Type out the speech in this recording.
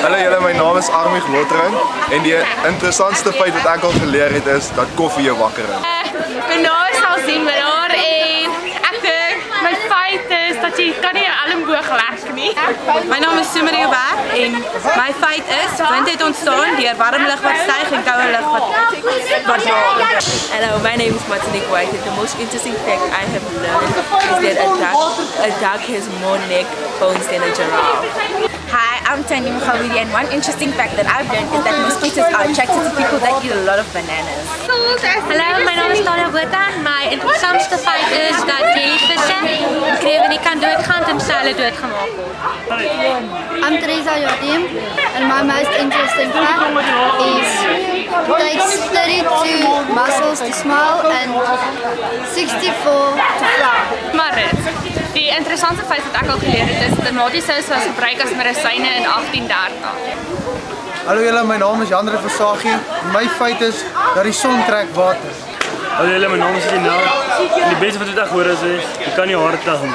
Hallo julle, my naam is Armie Glotring en die interessantste feit wat ek al geleer het is dat koffie jou wakker hou. My naam is Alsien Miller en ek dink my feit is dat jy kan nie 'n elmboog lek nie. My naam is Sumarie Berg en my feit is wind het ontstaan deur warm lug wat styg en koue lug wat wat daal. Hello, my name is Martinique White. The most interesting fact I have learned is that a duck, a duck has more neck bones than a giraffe. Hi, I'm Tanya Mukhavidi and one interesting fact that I've learned is that mosquitoes are attracted to people that eat a lot of bananas. Hallo, my naam is Tanya Botha. My interessantste feit is dat jellyvisse krewe nie kan doodgaan tensy hulle doodgemaak word. I'm Teresa Jodim, and my most interesting fact is it takes 32 muscles to smile and 64 to frown. Maar die interessante feit wat ek al geleer het is dat tomatiesous was gebruik as medisyne in 1830. Hallo julle, my naam is Jandre Versagie. My feit is dat die son trek water. Hallo julle, my naam is Janelle. En die beste wat ek hoor is, jy kan nie hard tel nie.